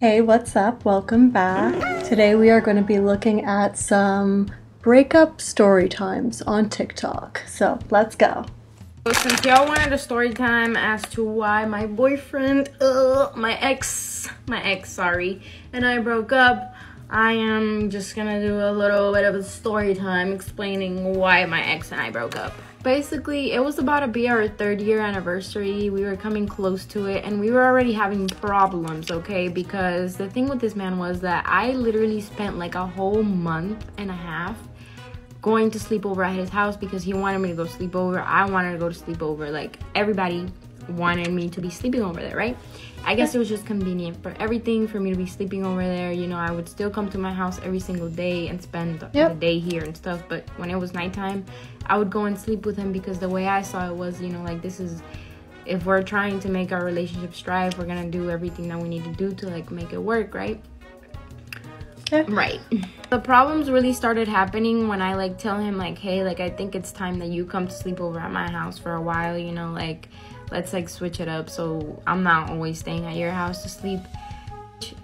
Hey, what's up? Welcome back. Today we are going to be looking at some breakup story times on TikTok. So let's go. So since y'all wanted a story time as to why my boyfriend, uh, my ex, my ex, sorry, and I broke up, I am just gonna do a little bit of a story time explaining why my ex and I broke up. Basically, it was about to be our third year anniversary. We were coming close to it and we were already having problems, okay? Because the thing with this man was that I literally spent like a whole month and a half going to sleep over at his house because he wanted me to go sleep over. I wanted to go to sleep over. Like everybody wanted me to be sleeping over there, right? I guess it was just convenient for everything for me to be sleeping over there. You know, I would still come to my house every single day and spend yep. the day here and stuff. But when it was nighttime, I would go and sleep with him because the way I saw it was, you know, like this is if we're trying to make our relationship strive, we're gonna do everything that we need to do to like make it work, right? Right. The problems really started happening when I like tell him like, hey, like I think it's time that you come to sleep over at my house for a while, you know, like let's like switch it up so I'm not always staying at your house to sleep.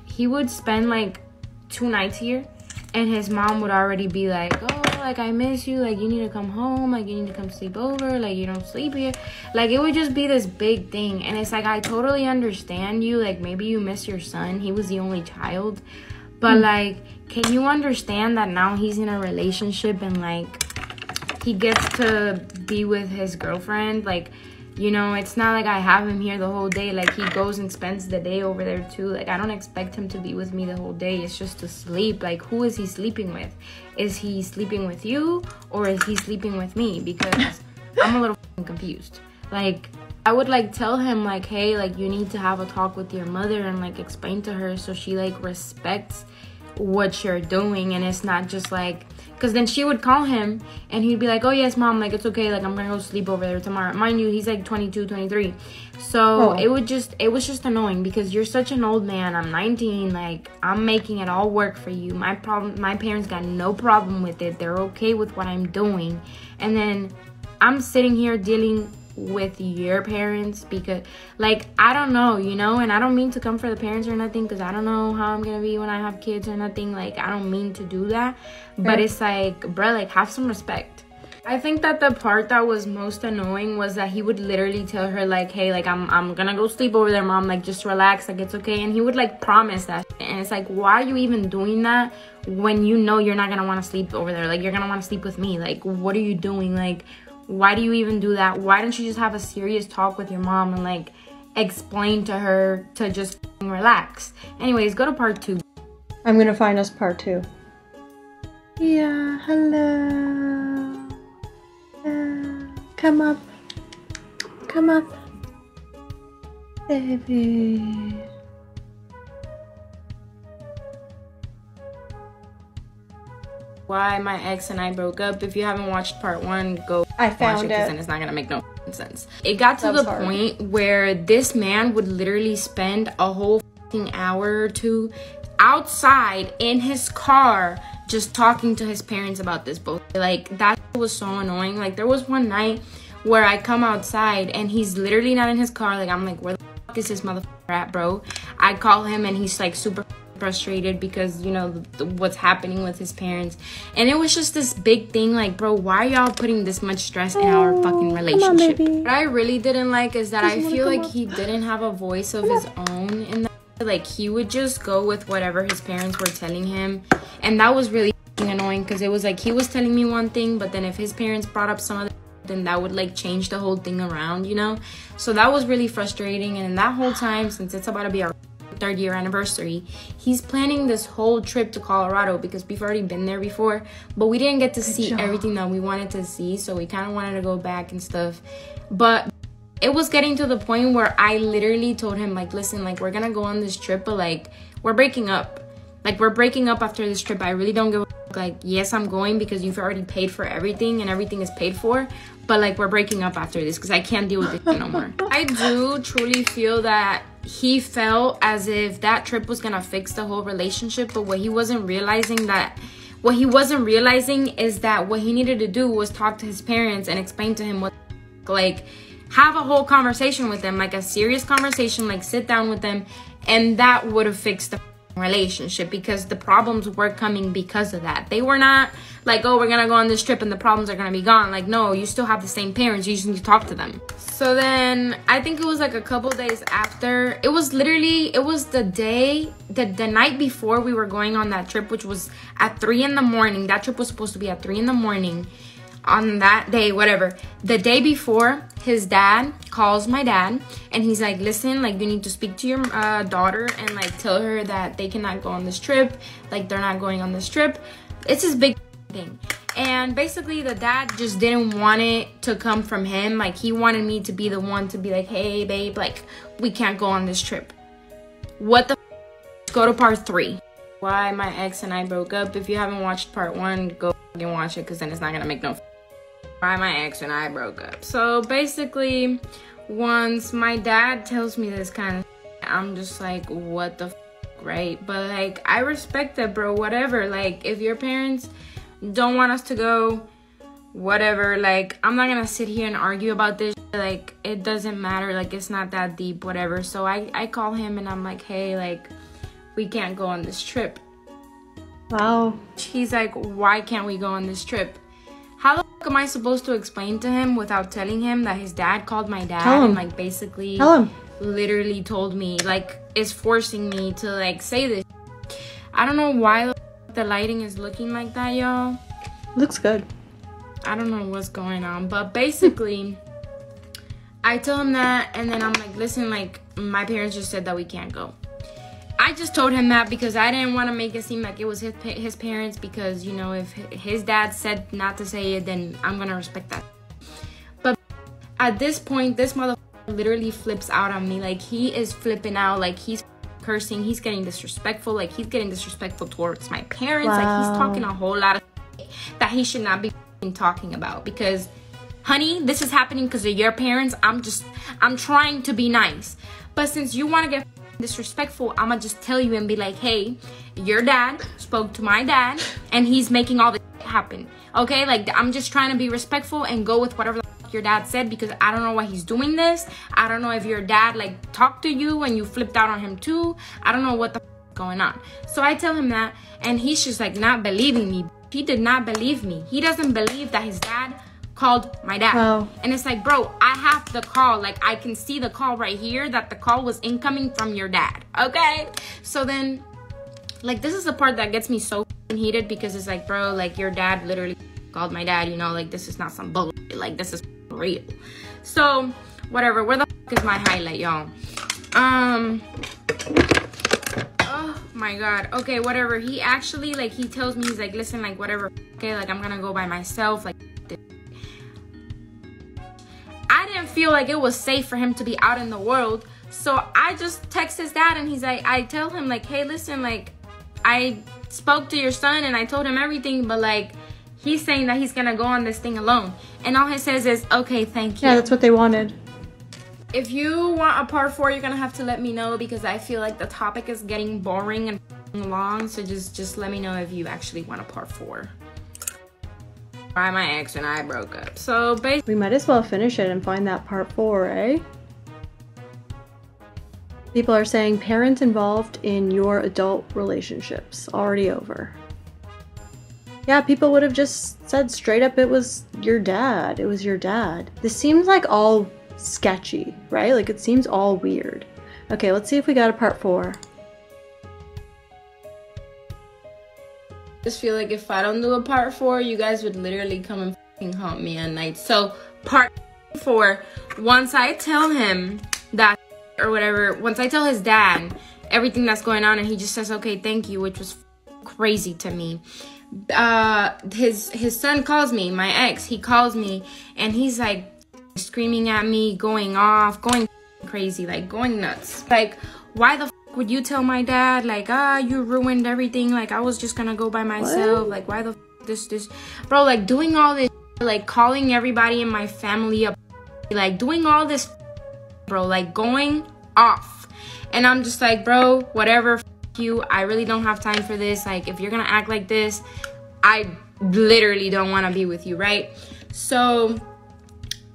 He would spend like two nights here and his mom would already be like, "Oh, like I miss you. Like you need to come home. Like you need to come sleep over. Like you don't sleep here." Like it would just be this big thing. And it's like I totally understand you. Like maybe you miss your son. He was the only child. But mm. like can you understand that now he's in a relationship and like he gets to be with his girlfriend like you know it's not like i have him here the whole day. Like he goes and spends the day over there too. Like i don't expect him to be with me the whole day. It's just to sleep. Like who is he sleeping with? Is he sleeping with you or is he sleeping with me? Because i'm a little confused. Like i would like tell him like hey like you need to have a talk with your mother and like explain to her so she like respects what you're doing and it's not just like because then she would call him and he'd be like oh yes mom like it's okay like i'm gonna go sleep over there tomorrow. Mind you he's like 22 23 so oh. it would just it was just annoying because you're such an old man i'm 19 like i'm making it all work for you. My problem my parents got no problem with it. They're okay with what i'm doing. And then i'm sitting here dealing with your parents because like i don't know you know? And i don't mean to come for the parents or nothing because i don't know how i'm gonna be when i have kids or nothing. Like i don't mean to do that. But it's like bro like have some respect. I think that the part that was most annoying was that he would literally tell her like hey like i'm i'm gonna go sleep over there mom. Like just relax. Like it's okay. And he would like promise that. And it's like why are you even doing that when you know you're not gonna want to sleep over there? Like you're gonna want to sleep with me. Like what are you doing? Like why do you even do that? Why don't you just have a serious talk with your mom and like explain to her to just relax? Anyways, go to part two. I'm gonna find us part two. Yeah, hello. Uh, come up. Come up. Baby. Why my ex and I broke up. If you haven't watched part one, go I found watch it because then it's not gonna make no sense. It got to the hard. point where this man would literally spend a whole hour or two outside in his car just talking to his parents about this both like that was so annoying like there was one night where i come outside and he's literally not in his car like i'm like where the fuck is this motherfucker at bro i call him and he's like super frustrated because you know the, what's happening with his parents. And it was just this big thing like bro why are y'all putting this much stress in our fucking relationship? on, what i really didn't like is that i feel like he didn't have a voice of his own in that like he would just go with whatever his parents were telling him. And that was really annoying because it was like he was telling me one thing but then if his parents brought up some other then that would like change the whole thing around you know? So that was really frustrating. And that whole time since it's about to be our third year anniversary, he's planning this whole trip to Colorado because we've already been there before, but we didn't get to Good see job. everything that we wanted to see, so we kind of wanted to go back and stuff. But it was getting to the point where I literally told him like, "Listen, like we're going to go on this trip, but like we're breaking up. Like we're breaking up after this trip. I really don't give a like yes i'm going because you've already paid for everything and everything is paid for but like we're breaking up after this because i can't deal with it no more i do truly feel that he felt as if that trip was gonna fix the whole relationship but what he wasn't realizing that what he wasn't realizing is that what he needed to do was talk to his parents and explain to him what like have a whole conversation with them like a serious conversation like sit down with them and that would have fixed the relationship because the problems were coming because of that. They were not like, oh, we're gonna go on this trip and the problems are gonna be gone. Like, no, you still have the same parents. You just need to talk to them. So then I think it was like a couple days after. It was literally it was the day the the night before we were going on that trip, which was at three in the morning. That trip was supposed to be at three in the morning on that day, whatever, the day before, his dad calls my dad and he's like, listen, like, you need to speak to your uh, daughter and like tell her that they cannot go on this trip. Like, they're not going on this trip. It's his big thing. And basically, the dad just didn't want it to come from him. Like, he wanted me to be the one to be like, hey, babe, like, we can't go on this trip. What the f- go to part three. Why my ex and I broke up. If you haven't watched part one, go and watch it because then it's not gonna make no why my ex and I broke up. So basically, once my dad tells me this kind of I'm just like, what the f-? right? But like, I respect that, bro. Whatever. Like, if your parents don't want us to go, whatever. Like, I'm not gonna sit here and argue about this. Like, it doesn't matter. Like, it's not that deep, whatever. So I, I call him and I'm like, hey, like, we can't go on this trip. Wow. He's like, why can't we go on this trip? How the fuck am I supposed to explain to him without telling him that his dad called my dad Tell him. and like basically Tell him. literally told me like is forcing me to like say this. I don't know why the, the lighting is looking like that, y'all. Looks good. I don't know what's going on, but basically, I tell him that, and then I'm like, listen, like, my parents just said that we can't go. I just told him that because I didn't want to make it seem like it was his his parents because you know if his dad said not to say it, then I'm gonna respect that. But at this point, this mother literally flips out on me. Like he is flipping out. Like he's cursing. He's getting disrespectful. Like he's getting disrespectful towards my parents. Like he's talking a whole lot of that he should not be talking about because honey this is happening because of your parents i'm just i'm trying to be nice but since you want to get disrespectful i'ma just tell you and be like hey your dad spoke to my dad and he's making all this happen okay? Like i'm just trying to be respectful and go with whatever your dad said because i don't know why he's doing this. I don't know if your dad like talked to you and you flipped out on him too. I don't know what the going on. So i tell him that and he's just like not believing me. He did not believe me. He doesn't believe that his dad called my dad. Wow. And it's like, bro, I have the call. Like, I can see the call right here that the call was incoming from your dad. Okay? So then, like, this is the part that gets me so heated because it's like, bro, like, your dad literally called my dad, you know? Like, this is not some bullshit. Like, this is real. So, whatever. Where the f- is my highlight, y'all? Um. Oh my god. Okay, whatever. He actually like he tells me he's like, listen, like whatever. Okay, like I'm gonna go by myself. Like. I didn't feel like it was safe for him to be out in the world. So I just text his dad and he's like, I tell him like, hey, listen, like I spoke to your son and I told him everything, but like he's saying that he's gonna go on this thing alone. And all he says is, okay, thank you Yeah, that's what they wanted. if you want a part four, you're gonna have to let me know because I feel like the topic is getting boring and long. So just just let me know if you actually want a part four. Why my ex and I broke up. So basically, We might as well finish it and find that part four, eh? People are saying parents involved in your adult relationships already over. Yeah, people would have just said straight up it was your dad. It was your dad. This seems like all sketchy, right? Like it seems all weird. Okay, let's see if we got a part four. Just feel like if I don't do a part four, you guys would literally come and haunt me at night. So part four, once I tell him that or whatever, once I tell his dad everything that's going on, and he just says, "Okay, thank you," which was crazy to me. Uh, his his son calls me, my ex. He calls me, and he's like screaming at me, going off, going crazy, like going nuts. Like, why the would you tell my dad, like, ah, you ruined everything? Like, I was just gonna go by myself. Like, why the f- this this, bro? Like, doing all this, like, calling everybody in my family up, like, doing all this, bro, like, going off. And I'm just like, bro, whatever, f- you. I really don't have time for this. Like, if you're gonna act like this, I literally don't want to be with you, right? So,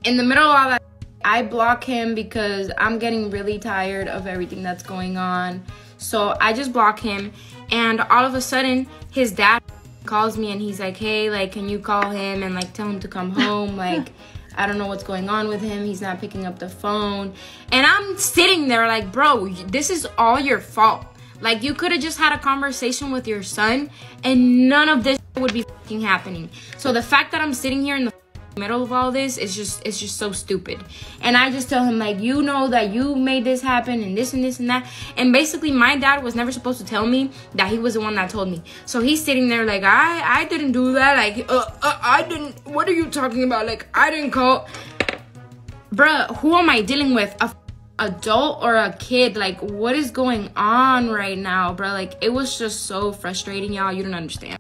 in the middle of all that, I block him because I'm getting really tired of everything that's going on. So I just block him. And all of a sudden, his dad calls me and he's like, hey, like, can you call him and like tell him to come home? Like, I don't know what's going on with him. He's not picking up the phone. And I'm sitting there like, bro, this is all your fault. Like, you could have just had a conversation with your son and none of this would be happening. So the fact that I'm sitting here in the middle of all this it's just it's just so stupid. And i just tell him like you know that you made this happen and this and this and that. And basically my dad was never supposed to tell me that he was the one that told me. So he's sitting there like i i didn't do that. Like uh, uh, i didn't what are you talking about? Like i didn't call. Bruh who am i dealing with? A adult or a kid? Like what is going on right now bro like it was just so frustrating y'all. You don't understand.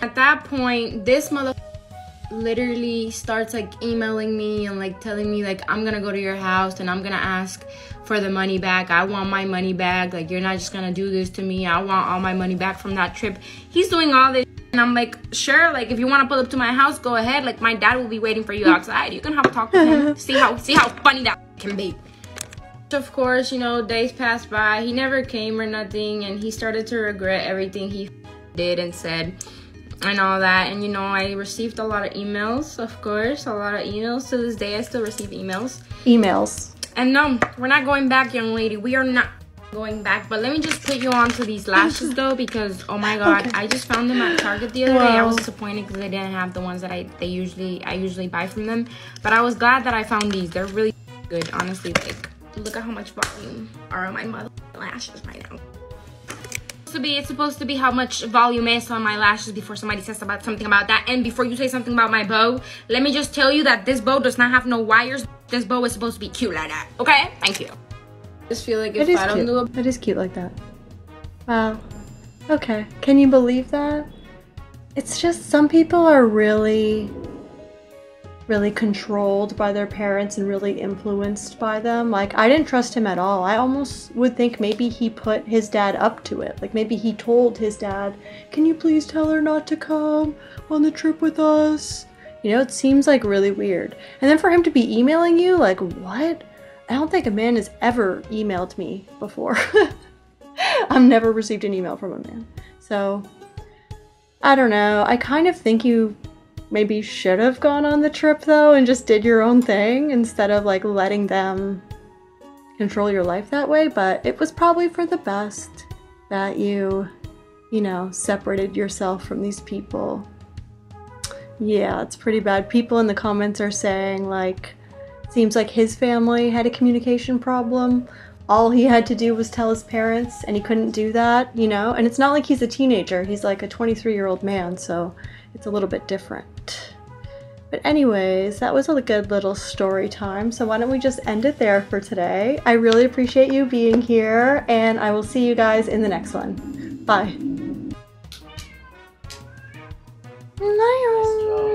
At that point this mother literally starts like emailing me and like telling me like I'm gonna go to your house and I'm gonna ask for the money back. I want my money back. Like you're not just gonna do this to me. I want all my money back from that trip. He's doing all this and I'm like, sure, like if you wanna pull up to my house, go ahead. Like my dad will be waiting for you outside. You can have a talk to him. see how see how funny that can be. Of course, you know, days passed by. He never came or nothing and he started to regret everything he did and said and all that. And you know i received a lot of emails of course a lot of emails. To this day i still receive emails. Emails. And no we're not going back young lady. We are not going back. But let me just put you on to these lashes though because oh my god okay. i just found them at target the other wow. day. I was disappointed because they didn't have the ones that i they usually i usually buy from them. But i was glad that i found these. They're really good honestly. Like look at how much volume are on my mother lashes right now to be it's supposed to be how much volume is on my lashes before somebody says about something about that. And before you say something about my bow let me just tell you that this bow does not have no wires. This bow is supposed to be cute like that okay? Thank you. I just feel like if i don't cute. do it is cute like that. Wow. Okay. Can you believe that? It's just some people are really really controlled by their parents and really influenced by them. Like, I didn't trust him at all. I almost would think maybe he put his dad up to it. Like, maybe he told his dad, Can you please tell her not to come on the trip with us? You know, it seems like really weird. And then for him to be emailing you, like, what? I don't think a man has ever emailed me before. I've never received an email from a man. So, I don't know. I kind of think you maybe should have gone on the trip though and just did your own thing instead of like letting them control your life that way, but it was probably for the best that you, you know, separated yourself from these people. Yeah, it's pretty bad. People in the comments are saying like seems like his family had a communication problem. All he had to do was tell his parents and he couldn't do that, you know? And it's not like he's a teenager. He's like a 23-year-old man, so it's a little bit different. But anyways, that was a good little story time. So why don't we just end it there for today. I really appreciate you being here and I will see you guys in the next one. Bye. Bye.